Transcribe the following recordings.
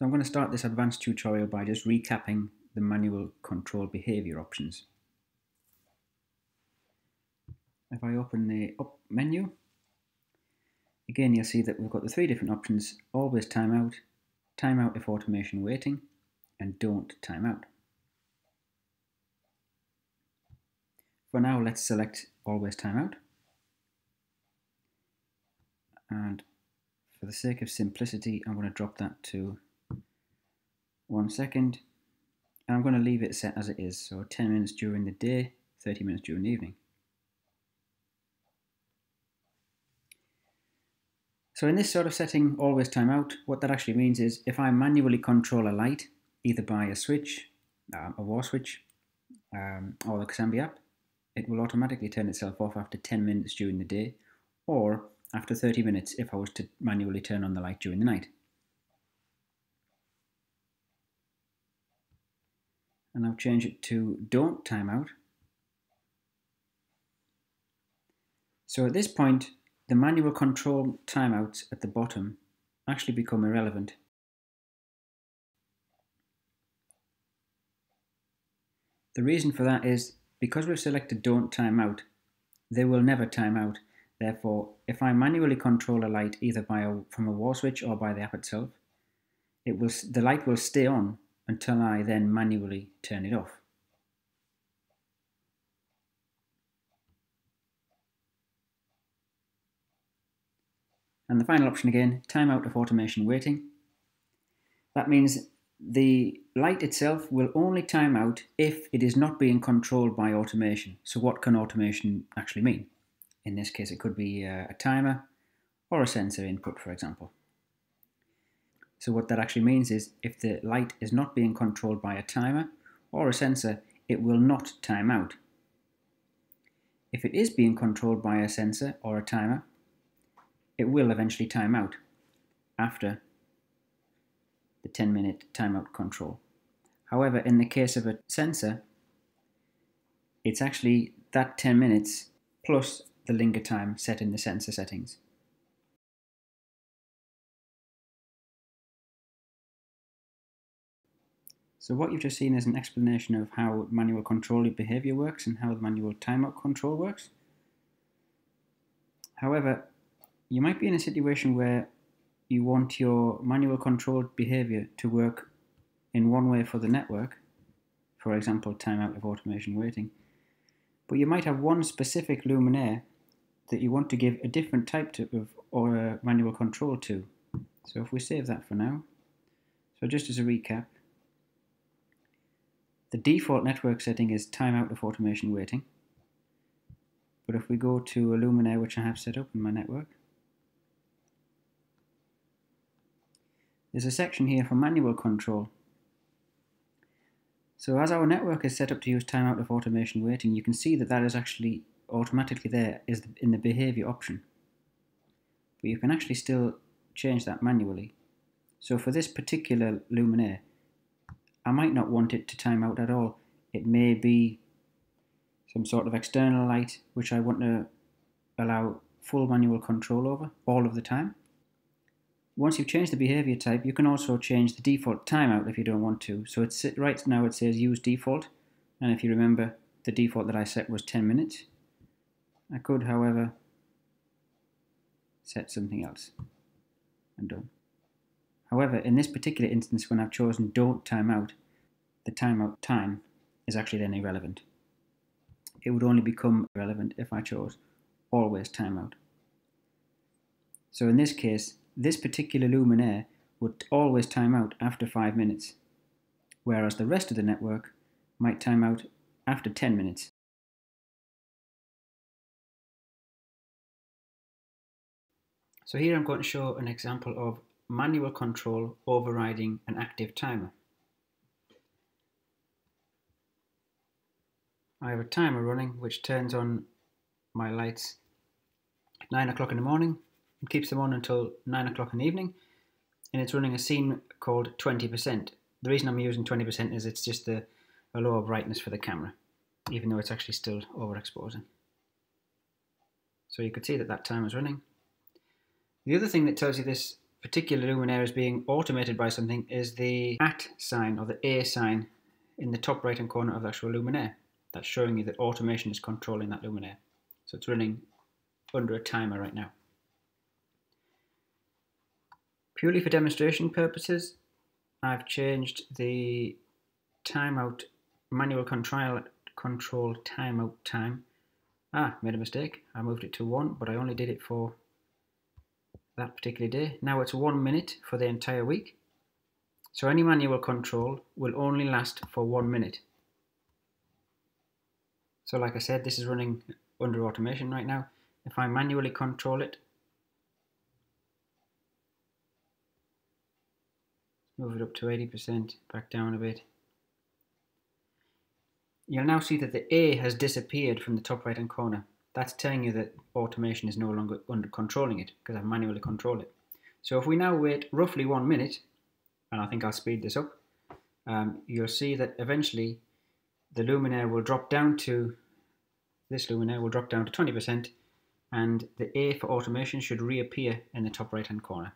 So I'm going to start this advanced tutorial by just recapping the manual control behavior options. If I open the up menu, again you'll see that we've got the three different options, always timeout, timeout if automation waiting, and don't timeout. For now, let's select always timeout. And for the sake of simplicity, I'm going to drop that to one second. And I'm going to leave it set as it is. So 10 minutes during the day, 30 minutes during the evening. So in this sort of setting, always timeout, what that actually means is if I manually control a light, either by a switch, um, a wall switch, um, or the Casambi app, it will automatically turn itself off after 10 minutes during the day, or after 30 minutes if I was to manually turn on the light during the night. And I'll change it to don't timeout. So at this point, the manual control timeouts at the bottom actually become irrelevant. The reason for that is because we've selected don't timeout, they will never time out Therefore, if I manually control a light either by a, from a wall switch or by the app itself, it will, the light will stay on until I then manually turn it off. And the final option again, timeout of automation waiting. That means the light itself will only time out if it is not being controlled by automation. So what can automation actually mean? In this case, it could be a, a timer or a sensor input, for example. So what that actually means is if the light is not being controlled by a timer or a sensor, it will not time out. If it is being controlled by a sensor or a timer, it will eventually time out after the 10 minute timeout control. However, in the case of a sensor, it's actually that 10 minutes plus the linger time set in the sensor settings. So what you've just seen is an explanation of how manual control behavior works and how the manual timeout control works. However, you might be in a situation where you want your manual controlled behavior to work in one way for the network, for example, timeout of automation waiting, but you might have one specific luminaire that you want to give a different type of or a manual control to. So if we save that for now, so just as a recap, the default network setting is timeout of automation waiting. But if we go to a luminaire which I have set up in my network, there's a section here for manual control. So as our network is set up to use timeout of automation waiting, you can see that that is actually automatically there is in the behavior option. But you can actually still change that manually. So for this particular luminaire, I might not want it to time out at all. It may be some sort of external light which I want to allow full manual control over all of the time. Once you've changed the behavior type, you can also change the default timeout if you don't want to. So it's right now it says use default, and if you remember, the default that I set was 10 minutes. I could, however, set something else and done. However, in this particular instance, when I've chosen don't timeout, the timeout time is actually then irrelevant. It would only become relevant if I chose always timeout. So in this case, this particular luminaire would always time out after 5 minutes, whereas the rest of the network might time out after 10 minutes. So here I'm going to show an example of manual control overriding an active timer. I have a timer running which turns on my lights at 9 o'clock in the morning and keeps them on until 9 o'clock in the evening and it's running a scene called 20%. The reason I'm using 20% is it's just a, a lower brightness for the camera even though it's actually still overexposing. So you could see that that timer is running the other thing that tells you this particular luminaire is being automated by something is the at sign or the A sign in the top right hand corner of the actual luminaire. That's showing you that automation is controlling that luminaire. So it's running under a timer right now. Purely for demonstration purposes, I've changed the timeout manual control control timeout time. Ah, made a mistake. I moved it to one, but I only did it for that particular day. Now it's one minute for the entire week. So any manual control will only last for one minute. So like I said, this is running under automation right now. If I manually control it, move it up to 80%, back down a bit. You'll now see that the A has disappeared from the top right hand corner. That's telling you that automation is no longer under controlling it because I've manually controlled it. So if we now wait roughly one minute, and I think I'll speed this up, um, you'll see that eventually the luminaire will drop down to, this luminaire will drop down to 20% and the A for automation should reappear in the top right hand corner.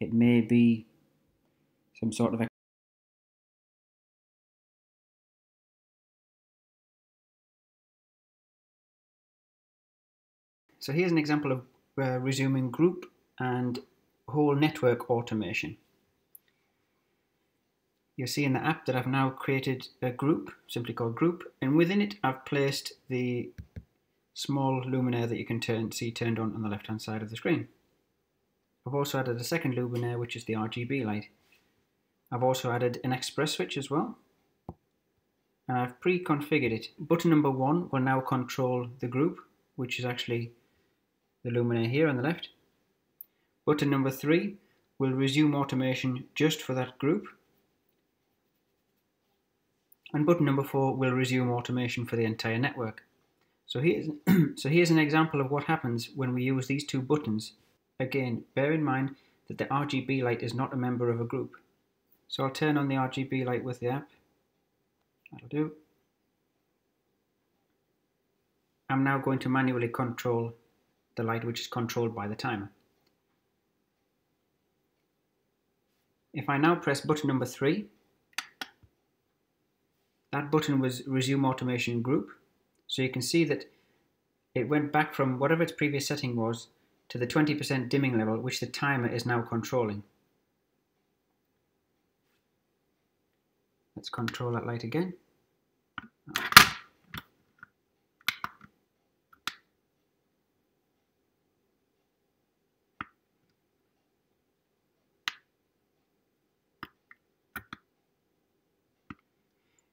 It may be some sort of So here's an example of uh, resuming group and whole network automation. You'll see in the app that I've now created a group, simply called group, and within it I've placed the small luminaire that you can turn, see turned on on the left hand side of the screen. I've also added a second luminaire, which is the RGB light. I've also added an Xpress switch as well. And I've pre-configured it. Button number one will now control the group, which is actually the luminaire here on the left. Button number three will resume automation just for that group. And button number four will resume automation for the entire network. So here's, so here's an example of what happens when we use these two buttons Again, bear in mind that the RGB light is not a member of a group. So I'll turn on the RGB light with the app. That'll do. I'm now going to manually control the light which is controlled by the timer. If I now press button number 3, that button was resume automation group. So you can see that it went back from whatever its previous setting was to the 20% dimming level which the timer is now controlling. Let's control that light again.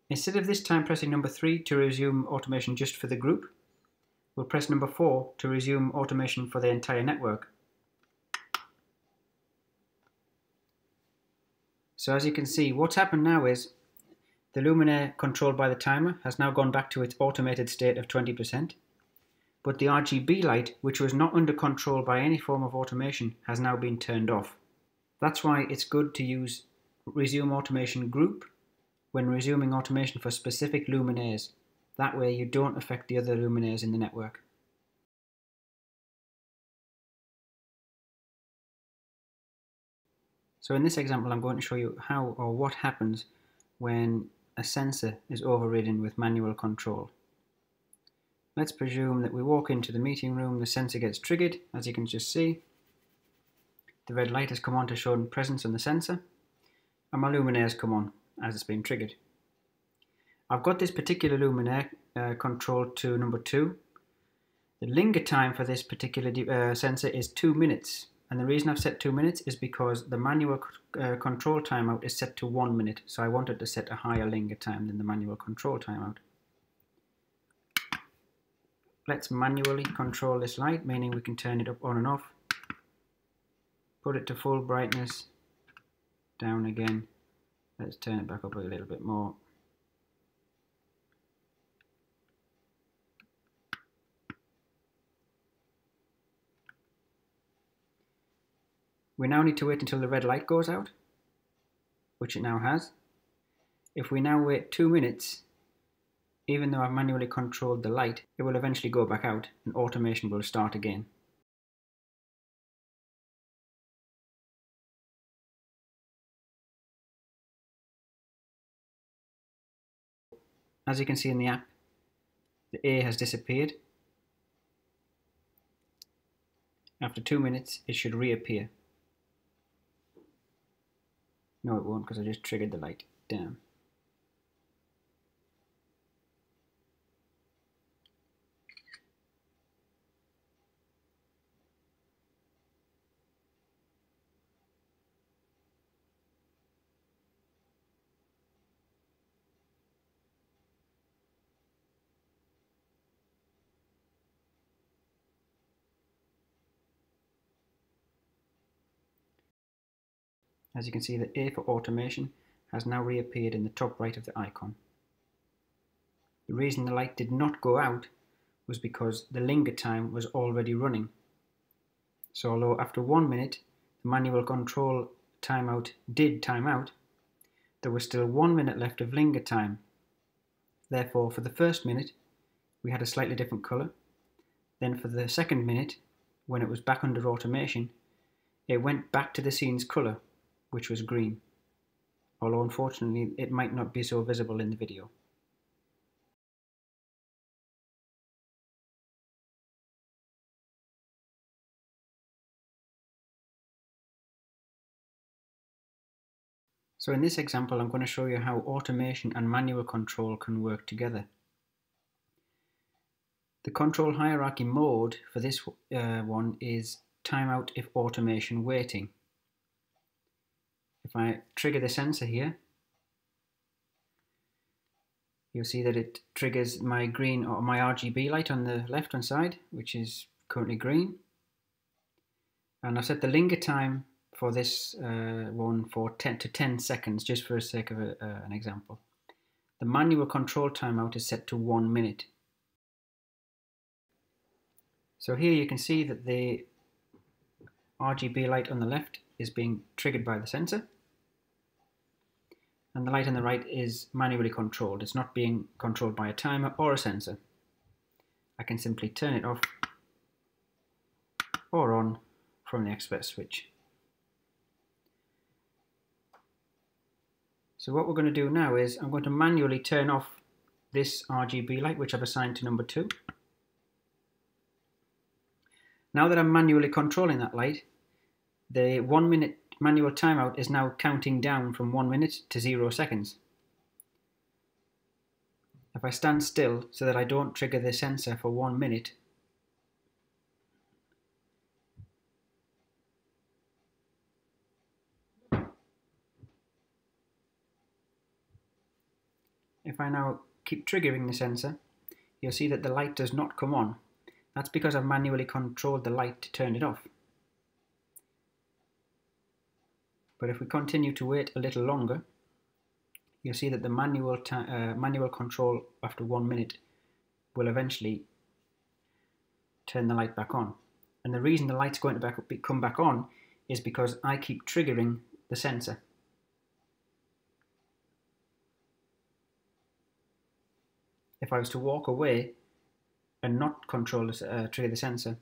Instead of this time pressing number 3 to resume automation just for the group, we'll press number 4 to resume automation for the entire network. So as you can see, what's happened now is the luminaire controlled by the timer has now gone back to its automated state of 20%, but the RGB light, which was not under control by any form of automation, has now been turned off. That's why it's good to use resume automation group when resuming automation for specific luminaires. That way you don't affect the other luminaires in the network. So in this example I'm going to show you how or what happens when a sensor is overridden with manual control. Let's presume that we walk into the meeting room, the sensor gets triggered, as you can just see. The red light has come on to show presence on the sensor, and my luminaires come on as it's been triggered. I've got this particular luminaire uh, controlled to number 2. The linger time for this particular uh, sensor is 2 minutes. And the reason I've set 2 minutes is because the manual uh, control timeout is set to 1 minute. So I wanted to set a higher linger time than the manual control timeout. Let's manually control this light, meaning we can turn it up on and off. Put it to full brightness, down again, Let's turn it back up a little bit more. We now need to wait until the red light goes out, which it now has. If we now wait two minutes, even though I've manually controlled the light, it will eventually go back out and automation will start again. As you can see in the app, the A has disappeared. After two minutes, it should reappear. No, it won't because I just triggered the light down. As you can see, the A for automation has now reappeared in the top right of the icon. The reason the light did not go out was because the linger time was already running. So although after one minute the manual control timeout did time out, there was still one minute left of linger time. Therefore, for the first minute, we had a slightly different colour. Then for the second minute, when it was back under automation, it went back to the scene's colour which was green, although unfortunately it might not be so visible in the video. So in this example I'm going to show you how automation and manual control can work together. The control hierarchy mode for this uh, one is timeout if automation waiting. If I trigger the sensor here, you'll see that it triggers my green or my RGB light on the left hand side, which is currently green. And I've set the linger time for this uh, one for 10 to 10 seconds, just for the sake of a, uh, an example. The manual control timeout is set to one minute. So here you can see that the RGB light on the left is being triggered by the sensor and the light on the right is manually controlled. It's not being controlled by a timer or a sensor. I can simply turn it off or on from the Xpress switch. So what we're going to do now is I'm going to manually turn off this RGB light which I've assigned to number 2. Now that I'm manually controlling that light, the one minute manual timeout is now counting down from one minute to zero seconds. If I stand still so that I don't trigger the sensor for one minute, if I now keep triggering the sensor, you'll see that the light does not come on. That's because I've manually controlled the light to turn it off. But if we continue to wait a little longer, you'll see that the manual, uh, manual control after one minute will eventually turn the light back on. And the reason the light's going to back, up, come back on is because I keep triggering the sensor. If I was to walk away and not control uh, trigger the sensor,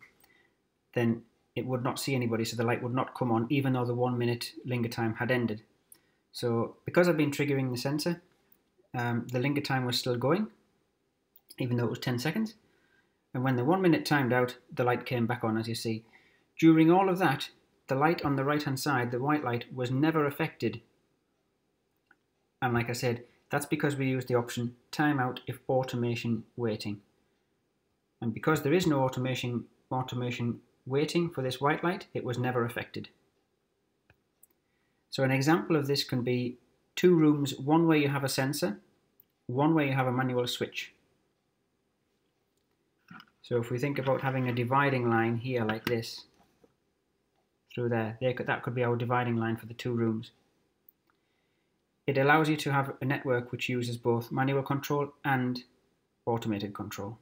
then it would not see anybody, so the light would not come on, even though the one minute linger time had ended. So because I've been triggering the sensor, um, the linger time was still going, even though it was 10 seconds. And when the one minute timed out, the light came back on, as you see. During all of that, the light on the right hand side, the white light, was never affected. And like I said, that's because we used the option timeout if automation waiting. And because there is no automation, automation waiting for this white light, it was never affected. So an example of this can be two rooms, one where you have a sensor, one where you have a manual switch. So if we think about having a dividing line here like this, through there, that could be our dividing line for the two rooms. It allows you to have a network which uses both manual control and automated control.